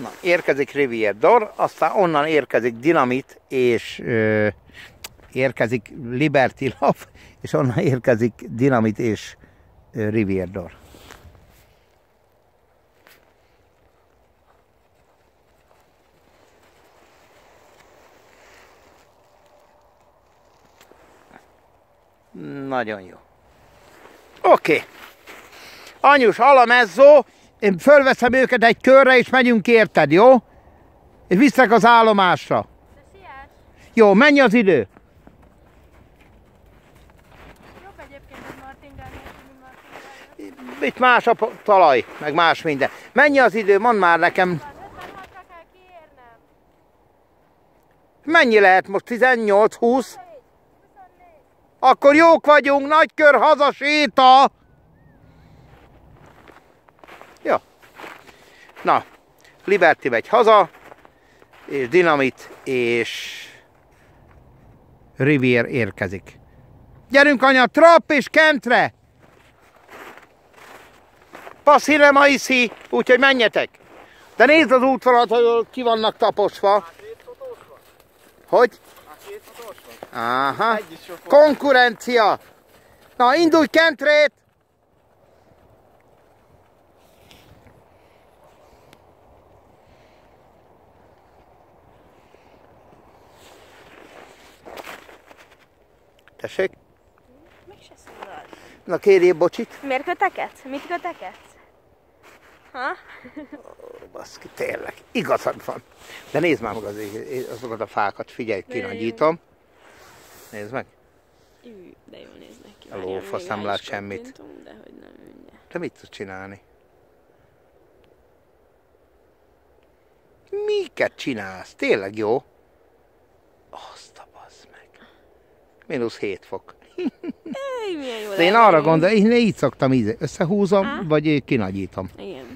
Na, érkezik Rivier Dor, aztán onnan érkezik Dinamit, és ö, érkezik Liberty Love, és onnan érkezik Dinamit és ö, Rivier Dor. Nagyon jó. Oké. Okay. Anyus, alamezzó, én fölveszem őket egy körre, és megyünk érted, jó? És viszek az állomásra. Jó, mennyi az idő? Jobb egyébként egy martingál nélkül, mint martingál. Itt más a talaj, meg más minden. Mennyi az idő? Mondd már nekem. Az 56-ra kell kiérnem. Mennyi lehet most? 18, 20? 24. Akkor jók vagyunk, nagy kör, haza séta! Na, Liberty megy haza, és Dynamit és Rivier érkezik. Gyerünk anya, trapp és kentre! Passzire ma iszi, úgyhogy menjetek! De nézd az útvonalat, hogy ki vannak taposva. Hogy? Aha. Konkurencia! Na, indulj kentrét! Tessék? Meg se szólal. Na kérjél bocsit. Miért kötekedsz? Mit kötekedsz? Ha? Ó, Baszki, tényleg, igazad van. De nézd már meg az, azokat a fákat, figyelj, kinagyítom. Nézd meg. Ű, de jól néznek ki. A lófasz még nem lát semmit. kattintunk, De hogy nem mindjárt. Te mit tudsz csinálni? Miket csinálsz? Tényleg jó? Azt a bazd meg. Mínusz 7 fok. Milyen jó De én arra gondolom, én így szoktam íze. Összehúzom, Á. vagy kinagyítom. Igen.